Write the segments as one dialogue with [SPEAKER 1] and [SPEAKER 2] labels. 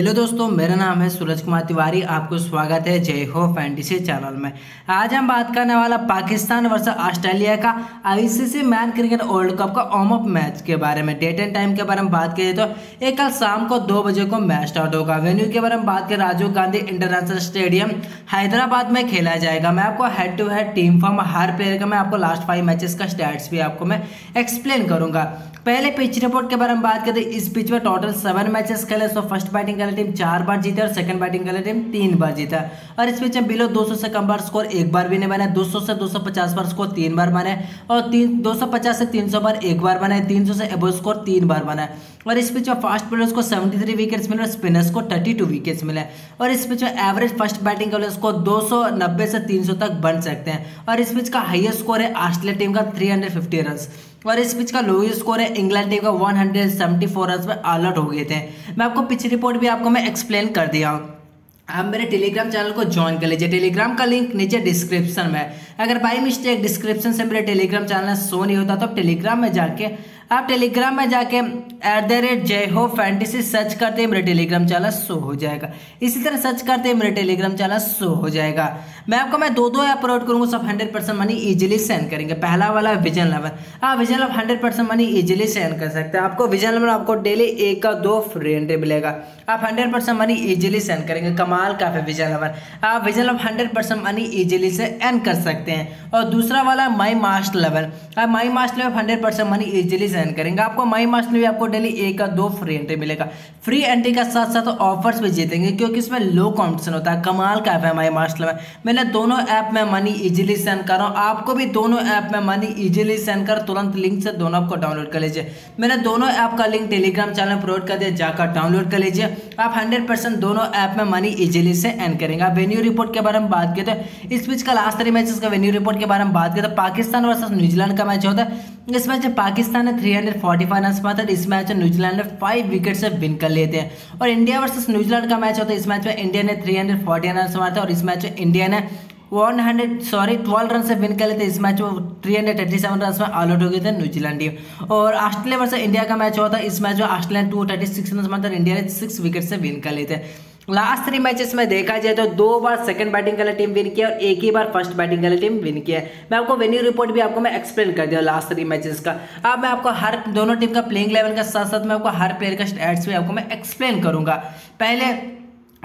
[SPEAKER 1] Hello दोस्तों, मेरा नाम है सूरज कुमार तिवारी, आपको स्वागत है जय हो फैंटेसी चैनल में। आज हम बात करने वाला पाकिस्तान वर्सेस ऑस्ट्रेलिया का ICC men cricket world cup का ऑम अप मैच के बारे में। डेट एंड टाइम के बारे में बात करें तो एक कल शाम को दो बजे को मैच स्टार्ट होगा। वेन्यू के बारे में बात करें, राजीव गांधी इंटरनेशनल स्टेडियम, हैदराबाद में खेला जाएगा। मैं आपको head to head team form her player का मैं आपको लास्ट फाइव मैचेस का स्टैट्स भी आपको मैं एक्सप्लेन करूँगा। पहले पिच रिपोर्ट के बारे में बात करें, इस पिच में टोटल सेवन मैचेस खेले सो फ़र्स्ट बैटिंग वाली टीम चार बार जीता और सेकंड बैटिंग वाली टीम तीन बार जीता और इस बीच में बिलो 200 से कम बार स्कोर एक बार भी नहीं बना 200 से 250 बार स्कोर तीन बार बने और तीन 250 से 300 बार एक बार बना है। 300 से एबो स्कोर तीन बार बना है। और इस पिच में फास्ट बॉलर्स को 73 विकेट्स मिले और स्पिनर्स को 32 विकेट्स मिले। और इस पिच में एवरेज फ़र्स्ट बैटिंग बॉलर्स को 290 से 300 तक बन सकते हैं। और इस पिच का हाईएस्ट स्कोर है ऑस्ट्रेलिया टीम का 350 रन और इस पिच का लोएस्ट स्कोर है इंग्लैंड टीम का 174 रन में ऑल आउट हो गए थे। मैं आपको पिच रिपोर्ट भी आपको मैं एक्सप्लेन कर दिया हूँ। आप मेरे टेलीग्राम चैनल को ज्वाइन कर लीजिए। टेलीग्राम का लिंक नीचे डिस्क्रिप्शन में अगर बाई मिस्टेक डिस्क्रिप्शन से मेरे टेलीग्राम चैनल शो नहीं होता तो टेलीग्राम में जाके आप टेलीग्राम में जाके एट द रेट जय हो फैंटेसी सर्च करते हैं, मेरे टेलीग्राम चैनल शो हो जाएगा। इसी तरह सर्च करते हैं, मेरे टेलीग्राम चैनल शो हो जाएगा। मैं आपको, मैं दो दो अपलोड करूँगा, सब hundred percent money easily send करेंगे। पहला वाला विजन लेवल आप vision level hundred percent money easily send कर सकते हैं। आपको विजन लेवल आपको डेली एक का दो फ्रेंड मिलेगा। आप hundred percent money easily send करेंगे। कमाल का है विजन लेवल आप vision level hundred percent money easily send कर सकते हैं। और दूसरा वाला माई मास्ट लेवल आप my mast level hundred percent money easily send करेंगे। आपको माई मास्ट में भी आपको डेली एक का दो फ्री एंट्री मिलेगा। फ्री एंट्री का साथ साथ ऑफर्स भी जीतेंगे, क्योंकि इसमें लो कॉम्पिटिशन होता है। कमाल का ऐप है माई मास्ट में मैंने दोनों ऐप में मनी इजीली सेंड कर रहा हूँ। आपको भी दोनों ऐप में मनी इजीली सेंड कर। तुरंत लिंक से दोनों आपको डाउनलोड कर लीजिए। मैंने दोनों ऐप का लिंक टेलीग्राम चैनल पर प्रोवाइड कर दिया। जाकर डाउनलोड कर लीजिए। आप हंड्रेड दोनों ऐप में मनी इजीली से एंड करेंगे। आप वेन्यू रिपोर्ट के बारे में बात किए तो इस बीच का लास्ट थ्री मैचेस का वेन्यू रिपोर्ट के बारे में बात किया तो पाकिस्तान वर्सेस न्यूजीलैंड का मैच होता है। इस मैच में पाकिस्तान ने three hundred forty five run मारा इस मैच में न्यूजीलैंड ने फाइव विकेट से विन कर लेते थे। और इंडिया वर्सेस न्यूजीलैंड का मैच होता है इस मैच में इंडिया ने थ्री हंड्रेड फोर्टी रन मारा था, और इस मैच में इंडिया ने one hundred sorry twelve run से विन कर लेते इस मैच में three hundred thirty seven run में ऑल आउट हो गए थे न्यूजीलैंड टीम। और ऑस्ट्रेलिया वर्सेस इंडिया का मैच हुआ था, इस मैच में Australia two thirty six run मारा था इंडिया ने सिक्स विकेट से विन कर लेते लास्ट थ्री मैचेस में देखा जाए तो दो बार सेकंड बैटिंग वाला टीम विन किया और एक ही बार फ़र्स्ट बैटिंग वाला टीम विन किया। मैं आपको वेन्यू रिपोर्ट भी आपको मैं एक्सप्लेन कर दिया लास्ट थ्री मैचेस का। अब मैं आपको हर दोनों टीम का प्लेइंग लेवल का साथ साथ मैं आपको हर प्लेयर का स्टैट्स भी आपको मैं एक्सप्लेन करूँगा। पहले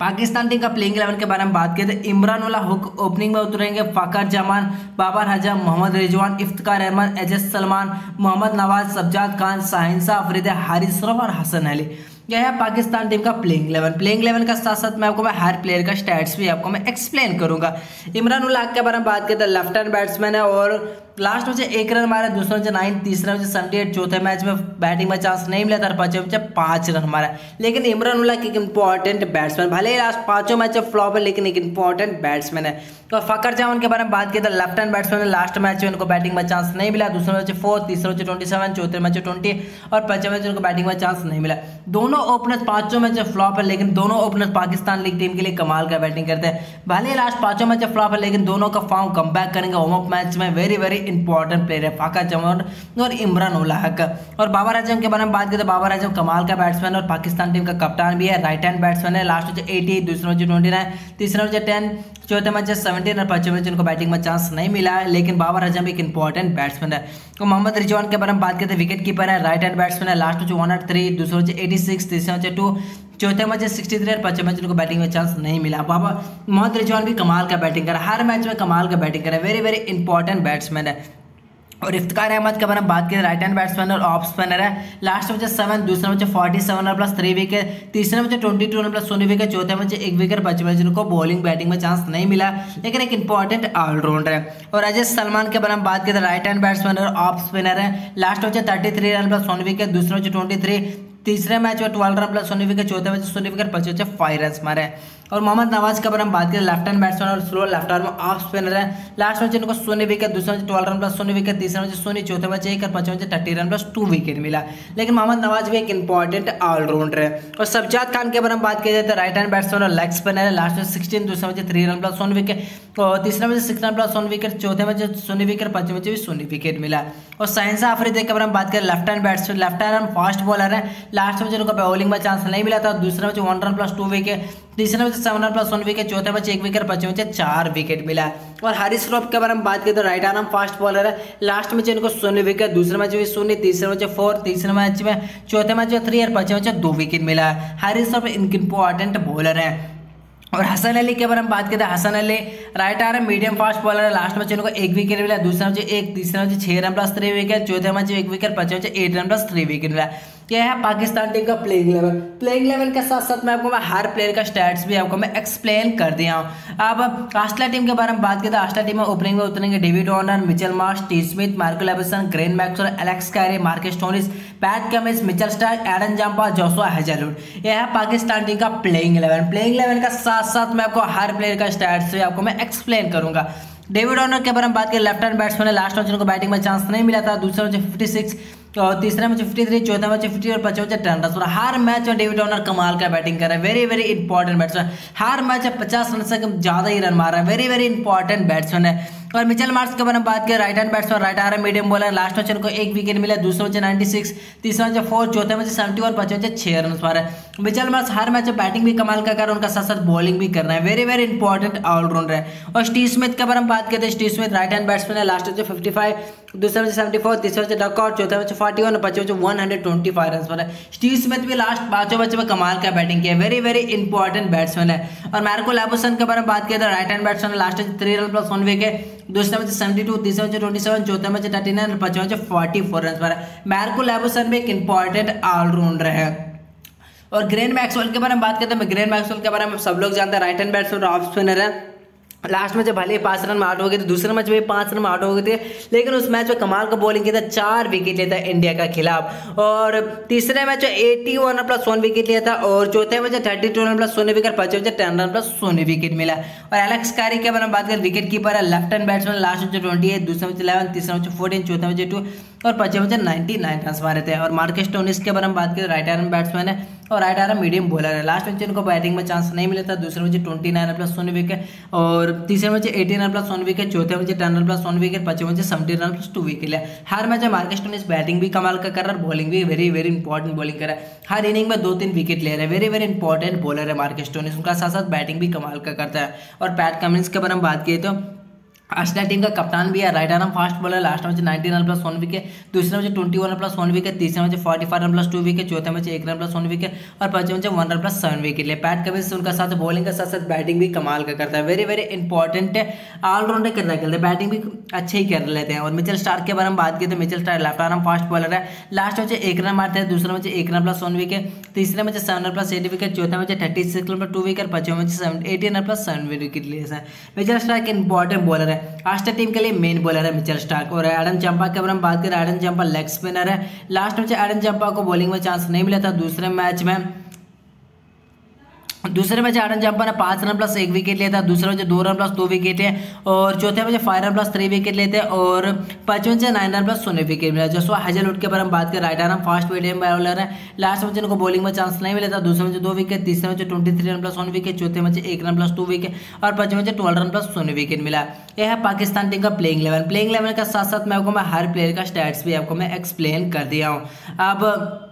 [SPEAKER 1] पाकिस्तान टीम का प्लेइंग इलेवन के बारे में बात करें तो इमरान उल्ला हुक ओपनिंग में उतरेंगे। फ़ाकर जमान, बाबर हजम, मोहम्मद रिजवान इफ्तार अहमद एजस सलमान, मोहम्मद नवाज़ सब्जाद खान साहिंसा अफरीद हारिस और हसन अली। यह है पाकिस्तान टीम का प्लेइंग इलेवन प्लेइंग इलेवन का साथ साथ मैं आपको, मैं हर प्लेयर का स्टैट्स भी आपको मैं एक्सप्लेन करूँगा। इमरान उल्लाक के बारे में बात करें तो लेफ़्ट हैंड बैट्समैन है और लास्ट में एक रन मारा, दूसरा में नाइन तीसरा में एट चौथे मैच में बैटिंग में चांस नहीं मिला था और पाँचवें में पाँच रन मारा। लेकिन इमरान उल्ला एक इंपॉर्टेंट बैट्समैन भले ही लास्ट पाँचों मैच फ्लॉप है, लेकिन एक इंपॉर्टेंट बैट्समैन है। तो फकर जवान के बारे में बात की तो लेफ़्ट हैंड बैट्समैन है लास्ट मैच में उनको बैटिंग में चांस नहीं मिला, दूसरे मैच फोर तीसरे मैच ट्वेंटी सेवन चौथे मैच ट्वेंटी और पाँचवें मैच उनको बैटिंग में चांस नहीं मिला। दोनों ओपनर्स पाँचों मैच फ्लॉप है, लेकिन दोनों ओपनर्स पाकिस्तान लीग टीम के लिए कमाल का बैटिंग करते हैं। भले ही लास्ट पाँचों मैच फ्लॉप है, लेकिन दोनों का फॉर्म कम करेंगे। होम अप मैच में वेरी वेरी इंपॉर्टेंट प्लेयर है, फाका जमर और इमरान उल्लाहक। और बाबर आज़म के बारे में बात करें तो बाबर आज़म कमाल का बैट्समैन और पाकिस्तान टीम का कप्तान भी है राइट हैंड बैट्समैन है। लास्ट में एटी दूसरे में ट्वेंटी नाइन तीसरे में टेन चौथे मैच सेवनटीन और पाँचवें मैच उनको बैटिंग में चांस नहीं मिला है, लेकिन बाबर आज़म एक इंपॉर्टेंट बैट्समैन है। तो मोहम्मद रिजवान के बारे में बात करते हैं विकेट कीपर है राइट हैंड बैट्समैन है। लास्ट में वन थ्री दूसरे एटी सिक्स तीसरे में टू चौथे मैच सिक्सटी थ्री और पाँचवें मैच उनको बैटिंग में चांस नहीं मिला। बाबा मोहम्मद रिजवान भी कमाल का बैटिंग करा हर मैच में कमाल का बैटिंग करा वेरी वेरी इंपॉर्टेंट बैट्समैन है। और इफ्तार अहमद के बारे में बात करें राइट हैंड बैट्समैन और ऑफ़ स्पिनर है। लास्ट में सेवन दूसरे में फोर्टी सेवन और प्लस थ्री विकेट तीसरे में ट्वेंटी टू प्लस सोनी विकेट चौथे में एक विकेट पाँचवें में जिनको बॉलिंग बैटिंग में चांस नहीं मिला। लेकिन एक इंपॉर्टेंट ऑलराउंडर है। और अजय सलमान के बारे में बात करें राइट हैंड बैट्समैन और ऑफ़ स्पिनर है। लास्ट में थर्टी थ्री रन प्लस सोनी विकेट दूसरे में ट्वेंटी थ्री तीसरे मैच में ट्वेल्व रन प्लस सोनी विकेट चौथे मैच सोनी विकेट पच्चीस फाइव रन मारे और मोहम्मद नवाज़ के बारे में बात करें लेफ़्ट हैंड बैट्समैन और slow left arm off spinner है। लास्ट मैच इनको शून्य विकेट दूसरे मैच ट्वेल्व रन प्लस शून्य विकेट तीसरे मैच शून्य, चौथे मैच एक और पाँचवें match thirty run plus two wicket मिला। लेकिन मोहम्मद नवाज़ भी एक इंपॉर्टेंट ऑलराउंडर है। और सब्जाद खान के बारे में बात की जाए तो राइट हैंड बैट्समैन और लेग स्पिनर है। लास्ट में सिक्सटीन दूसरे मैच थ्री रन प्लस शून्य विकेट और तीसरे मैच सिक्स रन प्लस शून्य विकेट चौथे मैच शून्य विकेट पाँचवें मैच भी शून्य विकेट मिला। और साइंस आफरीदी के बारे में बात करें left hand batsman left hand fast bowler है। लास्ट में जिनको बॉलिंग में चांस नहीं मिला था दूसरे match one run plus two wicket तीसरे match seven run plus one wicket चौथे मैच एक विकेट पाँचवें मैच चार विकेट मिला। और हारिस रॉफ के बारे में बात करें तो राइट आर्म फास्ट बॉलर है। लास्ट मैच इनको शून्य विकेट दूसरे मैच में शून्य, तीसरे मैच फोर तीसरे मैच में चौथे मैच में थ्री और पाँचवें मैच दो विकेट मिला। है हारिस रॉफ इंपॉर्टेंट बॉलर है। और हसन अली के बारे में बात करते हैं Hasan Ali right arm medium fast bowler है। लास्ट मैच इनको एक विकेट मिला, दूसरा मैच एक, तीसरा मैच छह रन प्लस थ्री विकेट चौथे मैच एक विकेट पाँचवें match eight run plus three wicket मिला। क्या है? पाकिस्तान टीम का प्लेइंग लेवल प्लेइंग लेवल के साथ साथ मैं आपको, मैं हर प्लेयर का स्टैट्स भी आपको, मैं एक्सप्लेन कर दिया हूँ। अब ऑस्ट्रेलिया टीम के बारे में बात करें ऑस्ट्रेलिया टीम में ओपनिंग में उतरेंगे David Warner Mitchell Marsh T Smith Marnus Labuschagne Glenn Maxwell Alex Carey Marcus Stoinis Pat Cummins Mitchell Starc Adam Zampa Joshua Hazlewood यह है पाकिस्तान टीम का प्लेइंग इलेवन प्लेइंग इलेवन का साथ साथ मैं आपको हर प्लेयर का स्टैट्स भी आपको, मैं एक्सप्लेन करूँगा। डेविड ऑनर के बारे में बात करें left hand batsman last match उनको बैटिंग में चांस नहीं मिला था। दूसरा मैच फिफ्टी सिक्स तो तीसरा मैच फिफ्टी थ्री, चौथा मैच फिफ्टी और पचास टेन रन हर मैच में डेविड ऑनर कमाल का बैटिंग कर रहा है। वेरी वेरी इंपॉर्टेंट बैट्समैन हर मैच में पचास रन से ज़्यादा ही रन मार रहा है। वेरी वेरी इंपॉर्टेंट बैट्समैन है। और मिचल मार्क्स के बारे में बात करें right hand batsman right arm medium bowler last match उनको एक विकेट मिला, दूसरे मैच नाइन्टी सिक्स तीसरा मैच फोर चौथे मैच सेवेंटी वन पाँचवें मैच छह रन मारा। मिचल मार्क्स हर मैच में बैटिंग भी कमाल का कर, उनका साथ साथ बॉलिंग भी कर रहा है। वेरी वेरी इंपॉर्टेंट ऑलराउंडर है। और स्टीव स्मिथ के बारे में बात करते हैं। Steve Smith right hand batsman है। लास्ट मैच फिफ्टी फाइव दूसरे मैच सेवेंटी फोर तीसरे मैच डकआउट चौथे मैच फोर्टी वन पाँचवें match one hundred twenty five run मारा। स्टीव स्मिथ भी लास्ट पाँचों मैच में कमाल का बैटिंग किया वेरी वेरी इंपॉर्टेंट बैट्समैन है। और मैरको लैबोसन के बारे में बात किया था right hand batsman last three run plus one wicket दूसरे मैच सेवेंटी टू तीसरे मैच ट्वेंटी सेवन चौथे मैच थर्टी नाइन पाँचवें मैच फोर्टी फोर रन पर मैरको लेबोसन भी एक इंपॉर्टेंट ऑलराउंडर है। और ग्रेन मैक्सवेल के बारे में बात करते हैं। ग्रेन मैक्सवेल के बारे में सब लोग जानते हैं। Right hand batsman off spinner है। लास्ट मैच भले ही पाँच रन में आउट हो गए थे दूसरे मैच में पाँच रन में आउट हो गए थे। लेकिन उस मैच में कमाल का बॉलिंग किया था, चार विकेट लेता इंडिया का खिलाफ। और तीसरे मैच में eighty one plus one wicket लिया था, और चौथे match thirty two run plus सोने विकेट पाँचवें मैच टेन रन प्लस सोने विकेट मिला। और एलेक्स कारी के बारे में बात करें विकेट कीपर है left hand batsman last match twenty eight दूसरे मैच इलेवन तीसरे मैच फोर्टीन चौथे मैच टू और पाँचवें मैच नाइनटी नाइन रन मारे थे। और मार्केस टोनिस के बारे में बात करें राइट आर्म बैट्समैन है। और राइट आर्म मीडियम बॉलर है। लास्ट मैच इनको बैटिंग में चांस नहीं मिला था। दूसरे मैच ट्वेंटी नाइन प्लस सोने विकेट और तीसरे match eighteen run plus one wicket चौथे match ten run plus one wicket पाँचवें match seventy run plus two wicket है। हर मैच में मार्केस टोनिस बैटिंग भी कमाल का कर रहा है। बॉलिंग भी वेरी वेरी इंपॉर्टेंट बॉलिंग कर रहा है। हर इनिंग में दो तीन विकेट ले रहे हैं। वेरी वेरी इंपॉर्टेंट बॉलर है मार्केस टोनिस। उनका साथ साथ बैटिंग भी कमाल का करता है। और पैट कमिंस के बारे में बात किए तो ऑस्ट्रेलिया टीम का कप्तान भी है right arm fast bowler last match nineteen run plus one wicket दूसरे match twenty one plus one wicket तीसरे match forty five run plus two wicket चौथे मैच एक रन प्लस वन विकेट और पाँचवें match one run plus seven wicket ले Pat Cummins उनका साथ bowling के साथ साथ बैटिंग भी कमाल का करता है वेरी वेरी इंपॉर्टेंट है ऑलराउंडर करना खेलते हैं बैटिंग भी अच्छे ही कर लेते हैं और मिचल स्टार के बारे में बात की तो Mitchell Starc left arm fast bowler है लास्ट मैच एक रन मारते हैं दूसरे मैच एक रन प्लस वन विकेट तीसरे match seven run plus eight wicket चौथे match thirty six run plus two wicket पाँचवें match seven run plus seven wicket लिए मिचल स्टार एक इंपॉर्टेंट बॉलर है ऑस्ट्रेलिया टीम के लिए मेन बॉलर है Mitchell Starc और एडन चंपा के अगर हम बात करें एडन चंपा लेग स्पिनर है। लास्ट मैच एडन चंपा को बॉलिंग में चांस नहीं मिला था, दूसरे मैच में दूसरे मैच आडन जम्पा ने पाँच रन प्लस एक विकेट लिया था, दूसरे मैच दो रन प्लस दो विकेट है, और चौथे match five run plus three wicket लेते हैं, और पाँचवें से नाइन रन प्लस सोने विकेट मिला। जो जसवा हजलवुड के बारे में बात करें right arm fast medium bowler है। लास्ट मैच इनको बॉलिंग में चांस नहीं मिला था, दूसरे मैच दो विकेट तीसरे match twenty three run plus one wicket चौथे मैच एक रन प्लस टू विकेट और पाँचवें मैच ट्वेल्व रन प्लस सोने विकेट मिला। यह है पाकिस्तान टीम का प्लेइंग इलेवन प्लेइंग इलेवन का साथ साथ मैं आपको, मैं हर प्लेयर का स्टैट्स भी आपको, मैं एक्सप्लेन कर दिया हूँ। अब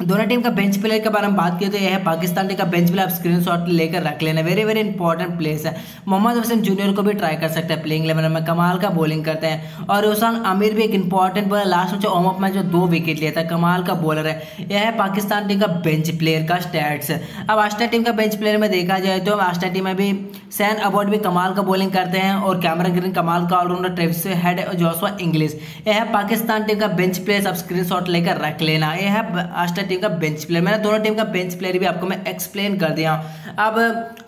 [SPEAKER 1] दोनों टीम का बेंच प्लेयर के बारे में बात किए तो यह है, पाकिस्तान टीम का बेंच प्लेयर आप स्क्रीन शॉट लेकर रख लेना। वेरी वेरी इंपॉर्टेंट प्लेस है। मोहम्मद वसीम जूनियर को भी ट्राई कर सकते हैं प्लेइंग इलेवन में। कमाल का बॉलिंग करते हैं। और रोसान आमिर भी एक इंपॉर्टेंट बॉलर लास्ट में जो ओम अप में जो दो विकेट लिया था, कमाल का बॉलर है। यह है पाकिस्तान टीम का बेंच प्लेयर का स्टैट्स अब आस्ट्रिया टीम का बेंच प्लेयर में देखा जाए तो आस्ट्रिया टीम में भी सैन अबॉर्ड भी कमाल का बॉलिंग करते हैं और कैमरा ग्रीन कमाल का allrounder Travis Head Josh Inglis यह है पाकिस्तान टीम का बेंच प्लेयर आप स्क्रीन लेकर रख लेना। यह है टीम का बेंच प्लेयर मैंने दोनों टीम का बेंच प्लेयर भी आपको मैं एक्सप्लेन कर दिया। अब,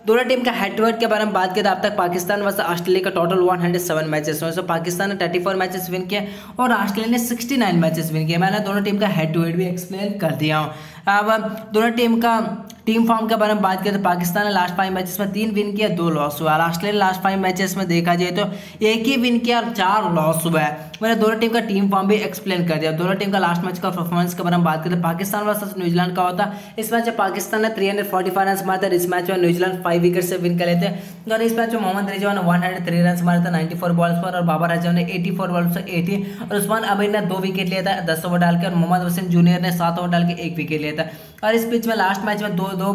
[SPEAKER 1] दोनों टीम का हेड टू हेड के बारे में बात करें तो अब तक पाकिस्तान वर्ष ऑस्ट्रेलिया का टोटल 107 मैचेस हुए सो पाकिस्तान ने 34 मैचेस विन किए और ऑस्ट्रेलिया ने 69 मैचेस विन किए। मैंने दोनों टीम का हेड टू हेड भी एक्सप्लेन कर दिया। हूँ अब दोनों टीम का, टीम फॉर्म के बारे में बात करें तो पाकिस्तान ने लास्ट फाइव मैचेस में तीन विन किया, दो लॉस हुआ। ऑस्ट्रेलिया ने लास्ट फाइव मैचेस में देखा जाए तो एक ही विन किया और चार लॉस हुआ है। मैंने दोनों टीम का टीम फॉर्म भी एक्सप्लेन कर दिया। दोनों टीम का लास्ट मैच का परफॉर्मेंस के बारे में बात करें पाकिस्तान वर्सेस न्यूजीलैंड का होता। इस मैच में पाकिस्तान ने three hundred forty five run मारे थे इस मैच में न्यूजीलैंड फाइव विकेट से विन कर लेते और इस मैच में मोहम्मद रिजवान ने वन हंड्रेड थ्री रन मारे थे नाइन्टी फोर बॉल्स पर और बाबर आज़म ने एटी फोर बॉल्स पर एटी और उस्मान अमीर ने दो विकेट लिया था, दस ओवर डाल के और मोहम्मद वसीम जूनियर ने सात ओवर डाल के एक विकेट लिया था। और इस पिच में लास्ट मैच में दो दो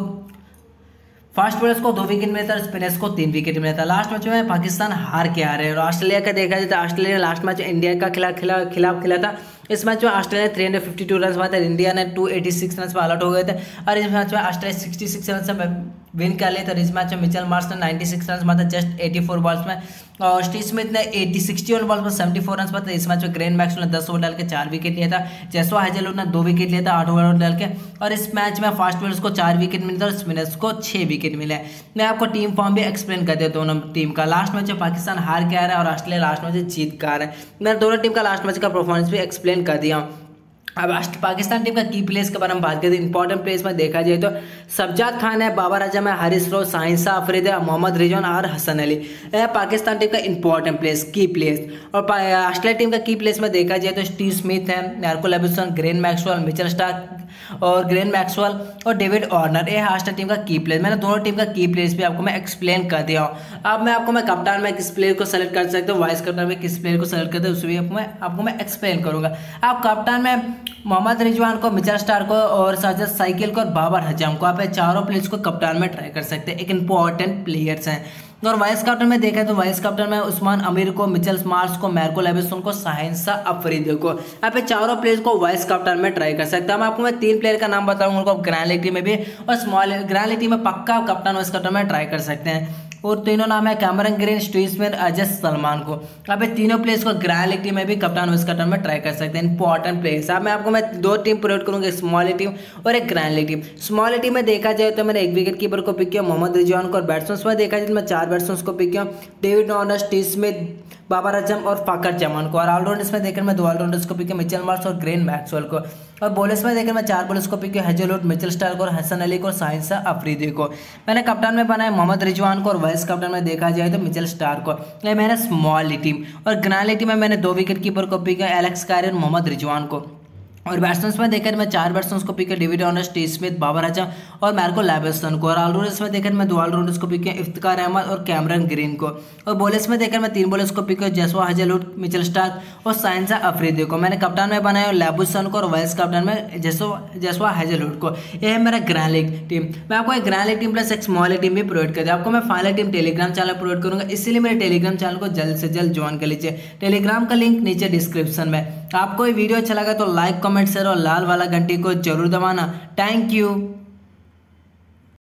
[SPEAKER 1] फास्ट बॉलर्स को दो विकेट मिलता है स्पिनर्स को तीन विकेट मिलता है लास्ट मैच में पाकिस्तान हार के आ रहे हैं और ऑस्ट्रेलिया का देखा जाए तो ऑस्ट्रेलिया ने लास्ट मैच इंडिया का खिलाफ खिलाफ खिलाफ खेला था। इस मैच में Australia three hundred fifty two run मारे थे इंडिया ने टू एटी सिक्स रन पर आउट हो गए थे। और इस मैच में ऑस्ट्रेलिया सिक्सटी सिक्स रन से विन कर लिए थे इस मैच में मिचल मार्स ने नाइन्टी सिक्स रन मारे जस्ट एटी फोर बॉल्स में। और स्टीव स्मिथ ने एटी सिक्सटी वन बॉल्स पर सेवेंटी फोर रन पर इस मैच में ग्रेन मैक्स ने दस ओवर डाल के चार विकेट लिया था। जैसवा हेजलवुड ने दो विकेट लिया था, आठ ओवर डाल के। और इस मैच में फास्ट बॉलर्स को चार विकेट मिले और स्पिनर्स को छह विकेट मिले मैं आपको टीम फॉर्म भी एक्सप्लेन कर दिया दोनों टीम का। लास्ट मैच में पाकिस्तान हार के आ रहा है और ऑस्ट्रेलिया लास्ट मैच जीत का आ रहा है। मैंने दोनों टीम का लास्ट मैच का परफॉर्मेंस भी एक्सप्लेन कर दिया हूँ। अब पाकिस्तान टीम का की प्लेस के बारे में बात करें इंपॉर्टेंट प्लेस में देखा जाए तो सबजाद खान है बाबर आज़म है हरीश रोज साइंसा अफरीद है, मोहम्मद रिजवान और हसन अली। पाकिस्तान टीम का इंपॉर्टेंट प्लेस की प्लेस। और ऑस्ट्रेलिया टीम का की प्लेस में देखा जाए तो स्टीव स्मिथ है Marnus Labuschagne, Glenn Maxwell, Mitchell Starc और ग्रेन मैक्सवेल और डेविड ऑर्नर। ये ऑस्ट्रेलिया टीम का की प्लेयर मैंने दोनों टीम का की प्लेस भी आपको मैं एक्सप्लेन कर दिया हूँ। अब मैं आपको मैं कप्तान में किस प्लेयर को सेलेक्ट कर सकता हूँ? वाइस कप्तान में किस प्लेयर को सेलेक्ट करते हैं? उसे भी मैं, आपको मैं एक्सप्लेन करूँगा। आप कप्तान में मोहम्मद रिजवान को, मिचल स्टार को और साजद साइकिल को और बाबर हजाम को आप चारों प्लेयर्स को कप्तान में ट्राई कर सकते हैं। एक इंपॉर्टेंट प्लेयर्स हैं। और वाइस कैप्टन में देखा तो वाइस कैप्टन में उस्मान अमीर को, मिचल मार्स को, मैरको लेबिसन को, साहिंसा अफरीदी को। आप चारों प्लेयर को वाइस कैप्टन में ट्राई कर सकते हैं। मैं आपको मैं तीन प्लेयर का नाम बताऊँगा उनको ग्रैंड में भी और स्मॉल ग्रैंड में पक्का कप्टन वाइस कैप्टन में ट्राई कर सकते हैं। और तीनों नाम है Cameron Green Steve Smith Ajay Salman को। अब ये तीनों प्लेयर्स को ग्रैंड लीग टीम में भी कप्तान वाइस कप्तान में ट्राई कर सकते हैं। इंपॉर्टेंट प्लेयर्स अब मैं आपको, मैं दो टीम प्रोवाइड करूँगा स्मॉल टीम और एक grand league team small team में देखा जाए तो मैंने एक विकेट कीपर को पिक किया, मोहम्मद रिजवान को और बैट्समैन में देखा जाए तो मैं चार बैट्समैन को पिक किया। David Warner Steve Smith Babar Azam और फाकर जमान को। और ऑलराउंडर्स में देखकर मैं दो ऑलराउंडर्स को पिक किया, मिचल मार्स और ग्रेन मैक्सवेल को। और बॉलर्स में देखकर मैं चार बॉलर्स को पिक किया हेजलवुड मिचल स्टार को और हसन अली को और साइंसा अफरीदी को। मैंने कप्तान में बनाया मोहम्मद रिजवान को और वाइस कप्तान में देखा जाए तो मिचल स्टार को। मैंने स्मॉल टीम और ग्राली टीम में मैंने दो विकेट कीपर को pick Alex Carey Mohammad Rizwan को। और बैट्समैन में देखकर मैं चार बैट्समैन को पिक किया David Warner Steve Smith Babar Azam और मैरको लैबेस्टन को। और ऑलराउंडर्स में देखकर मैं दो ऑलराउंडर्स को पिक किया इफ्तार अहमद और कैमरन ग्रीन को। और बॉलर्स में देखकर मैं तीन बॉलर्स को पिक किया जसवा हजलुड मिचल स्टार और साइंसा अफरीदी को। मैंने कप्तान में बनाया लैबुसन को और वाइस कप्तान में जसवा हजलुड को। यह है मेरा ग्रैंड लीग टीम मैं आपको एक ग्रैंड लीग टीम प्लस एक स्मॉल टीम भी प्रोवाइड कर दिया आपको मैं final team Telegram channel provide करूँगा। इसीलिए मेरे टेलीग्राम चैनल को जल्द से जल्द ज्वाइन कर लीजिए। टेलीग्राम का लिंक नीचे डिस्क्रिप्शन में। आपको वीडियो अच्छा लगा तो लाइक कमेंट शेयर और लाल वाला घंटी को ज़रूर दबाना। Thank you